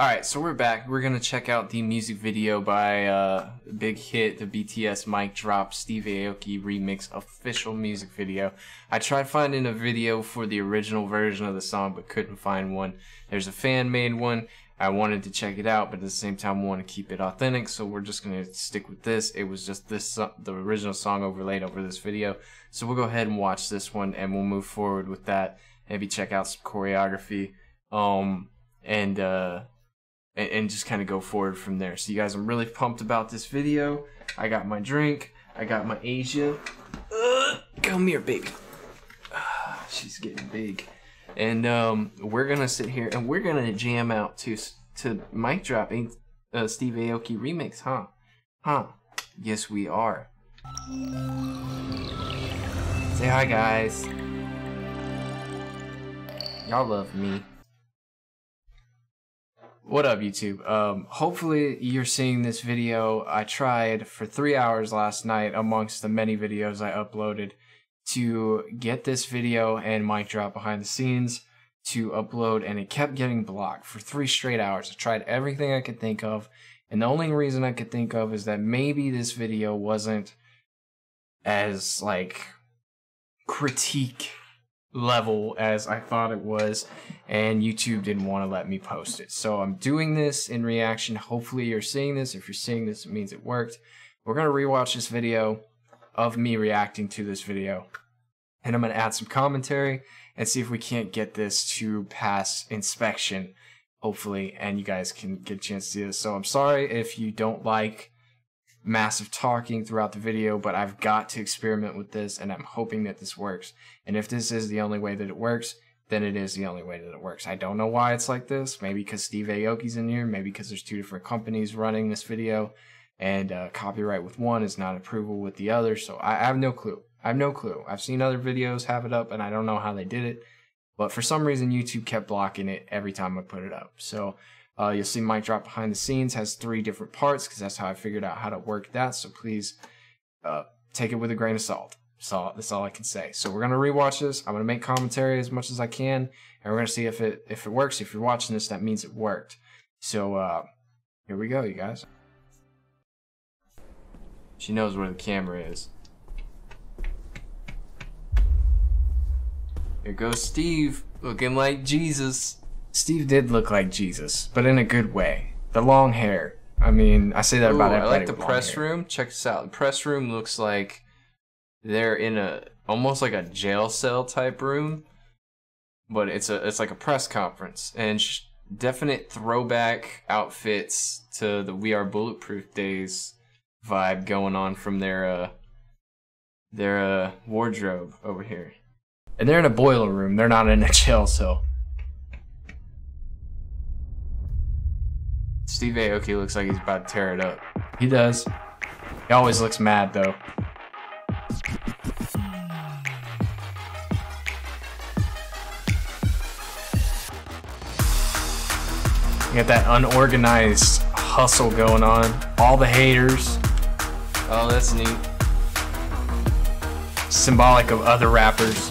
Alright, so we're back. We're gonna check out the music video by uh, Big Hit, the BTS Mic Drop Steve Aoki remix official music video. I tried finding a video for the original version of the song, but couldn't find one. There's a fan made one. I wanted to check it out, but at the same time, I want to keep it authentic, so we're just gonna stick with this. It was just this, the original song overlaid over this video. So we'll go ahead and watch this one, and we'll move forward with that. Maybe check out some choreography, um, and uh and, and just kind of go forward from there. So you guys, I'm really pumped about this video. I got my drink. I got my Asia. Uh, come here, baby. Uh, she's getting big. And um, we're gonna sit here and we're gonna jam out to to mic drop uh, Steve Aoki remix, huh? Huh? Yes, we are. Say hi, guys. Y'all love me. What up, YouTube? Um, hopefully you're seeing this video. I tried for three hours last night amongst the many videos I uploaded to get this video and mic drop behind the scenes to upload and it kept getting blocked for three straight hours. I tried everything I could think of and the only reason I could think of is that maybe this video wasn't as like critique level as I thought it was, and YouTube didn't want to let me post it. So I'm doing this in reaction. Hopefully you're seeing this. If you're seeing this, it means it worked. We're going to rewatch this video of me reacting to this video. And I'm going to add some commentary and see if we can't get this to pass inspection, hopefully, and you guys can get a chance to see this. So I'm sorry if you don't like massive talking throughout the video, but I've got to experiment with this and I'm hoping that this works. And if this is the only way that it works, then it is the only way that it works. I don't know why it's like this. Maybe because Steve Aoki's in here. Maybe because there's two different companies running this video and uh, copyright with one is not approval with the other. So I, I have no clue. I have no clue. I've seen other videos have it up and I don't know how they did it. But for some reason, YouTube kept blocking it every time I put it up. So uh, you'll see mic drop behind the scenes has three different parts because that's how I figured out how to work that. So please uh, take it with a grain of salt. So that's all I can say. So we're gonna rewatch this. I'm gonna make commentary as much as I can, and we're gonna see if it if it works. If you're watching this, that means it worked. So uh, here we go, you guys. She knows where the camera is. Here goes Steve, looking like Jesus. Steve did look like Jesus, but in a good way. The long hair. I mean, I say that Ooh, about everybody. I like the press room. Check this out. The press room looks like they're in a almost like a jail cell type room, but it's a it's like a press conference and sh- definite throwback outfits to the We Are Bulletproof days vibe going on from their uh their uh wardrobe over here. And they're in a boiler room. They're not in a jail cell. Steve Aoki looks like he's about to tear it up. He does. He always looks mad though. You got that unorganized hustle going on. All the haters. Oh, that's neat. Symbolic of other rappers.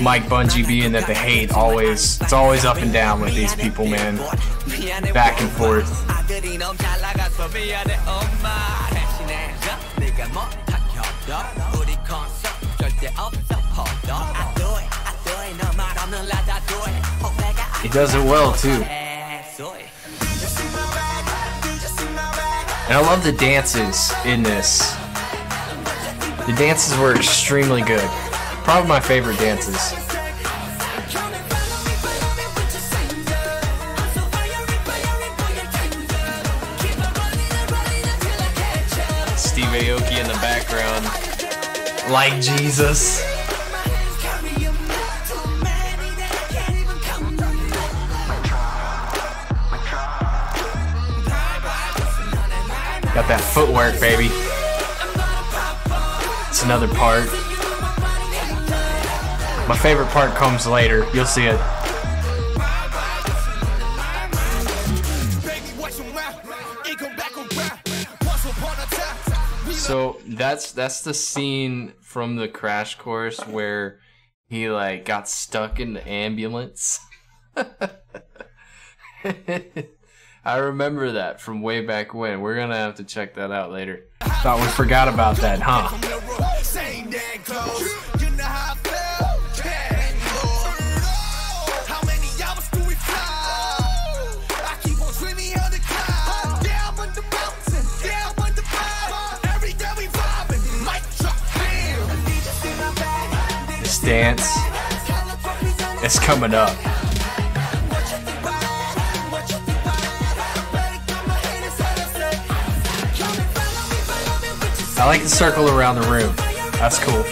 Mike Bungie being that the hate always it's always up and down with these people man. Back and forth. He does it well too. And I love the dances in this. The dances were extremely good probably my favorite dances. Steve Aoki in the background. Like Jesus. Got that footwork, baby. It's another part. My favorite part comes later. You'll see it. So that's that's the scene from the crash course where he like got stuck in the ambulance. I remember that from way back when. We're gonna have to check that out later. Thought we forgot about that, huh? Dance is coming up. I like the circle around the room. That's cool.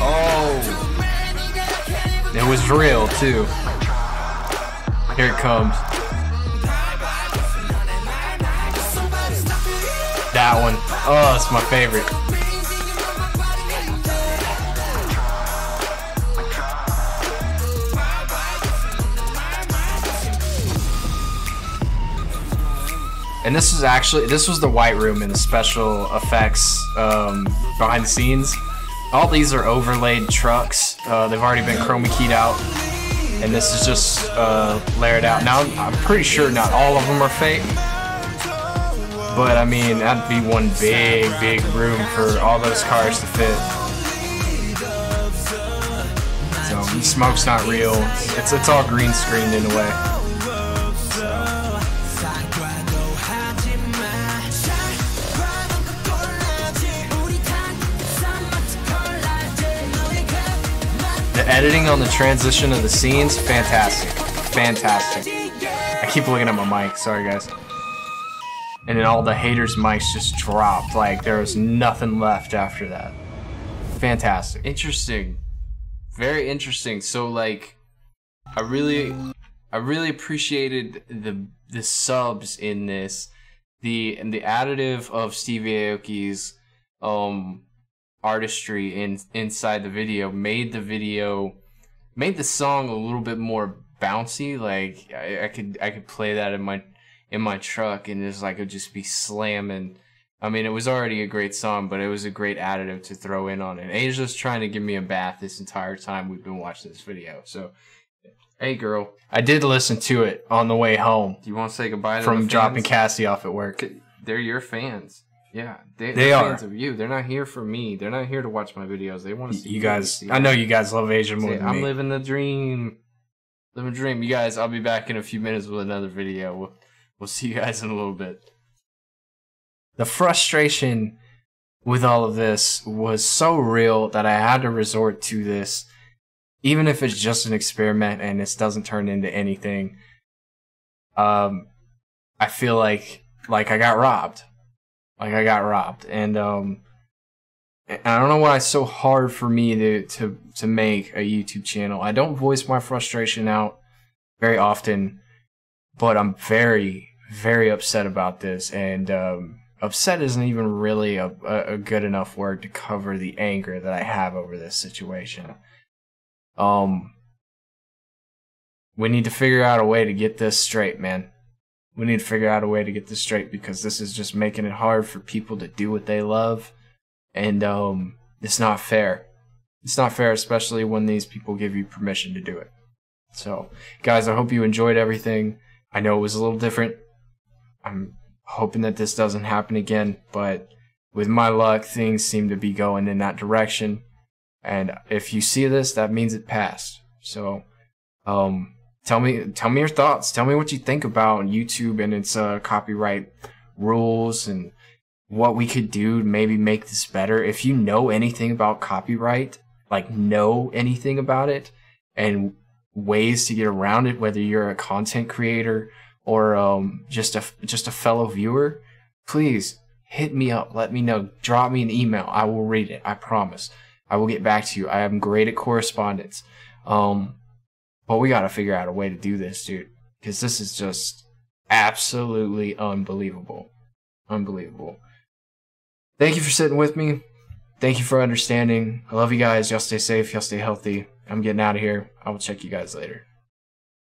Oh. It was real too. Here it comes. That one. Oh, it's my favorite. And this was actually this was the white room in the special effects um, behind the scenes. All these are overlaid trucks. Uh, they've already been chroma keyed out, and this is just uh, layered out. Now I'm pretty sure not all of them are fake, but I mean that'd be one big, big room for all those cars to fit. So the smoke's not real. It's it's all green screened in a way. The editing on the transition of the scenes, fantastic. Fantastic. I keep looking at my mic, sorry guys. And then all the haters' mics just dropped, like there was nothing left after that. Fantastic. Interesting. Very interesting. So like I really I really appreciated the the subs in this. The the additive of Steve Aoki's um artistry in inside the video made the video made the song a little bit more bouncy like I, I could i could play that in my in my truck and it's like it would just be slamming i mean it was already a great song but it was a great additive to throw in on it asia's trying to give me a bath this entire time we've been watching this video so hey girl i did listen to it on the way home Do you want to say goodbye to from dropping cassie off at work They're your fans. Yeah, they, They they're are. fans of you. They're not here for me. They're not here to watch my videos. They want to see you guys see i know you guys love asia more I'm me. living the dream. Living the dream. You guys, I'll be back in a few minutes with another video. We'll, we'll see you guys in a little bit. the frustration with all of this was so real that I had to resort to this, even if it's just an experiment and this doesn't turn into anything. Um, I feel like like I got robbed, like I got robbed, and um, I don't know why it's so hard for me to to to make a YouTube channel. I don't voice my frustration out very often, but I'm very very upset about this, and um, upset isn't even really a, a, good enough word to cover the anger that I have over this situation. Um, we need to figure out a way to get this straight, man. We need to figure out a way to get this straight because this is just making it hard for people to do what they love, and um, it's not fair. It's not fair, especially when these people give you permission to do it. So, guys, I hope you enjoyed everything. I know it was a little different. I'm hoping that this doesn't happen again, but with my luck, things seem to be going in that direction. And if you see this, that means it passed. So, um, tell me, tell me your thoughts. Tell me what you think about YouTube and its uh, copyright rules and what we could do to maybe make this better. If you know anything about copyright, like know anything about it, and ways to get around it, whether you're a content creator or um, just a just a fellow viewer, please hit me up. Let me know. Drop me an email. I will read it. I promise. I will get back to you. I am great at correspondence. Um, but we got to figure out a way to do this, dude, because this is just absolutely unbelievable. Unbelievable. Thank you for sitting with me. Thank you for understanding. I love you guys. Y'all stay safe. Y'all stay healthy. I'm getting out of here. I will check you guys later.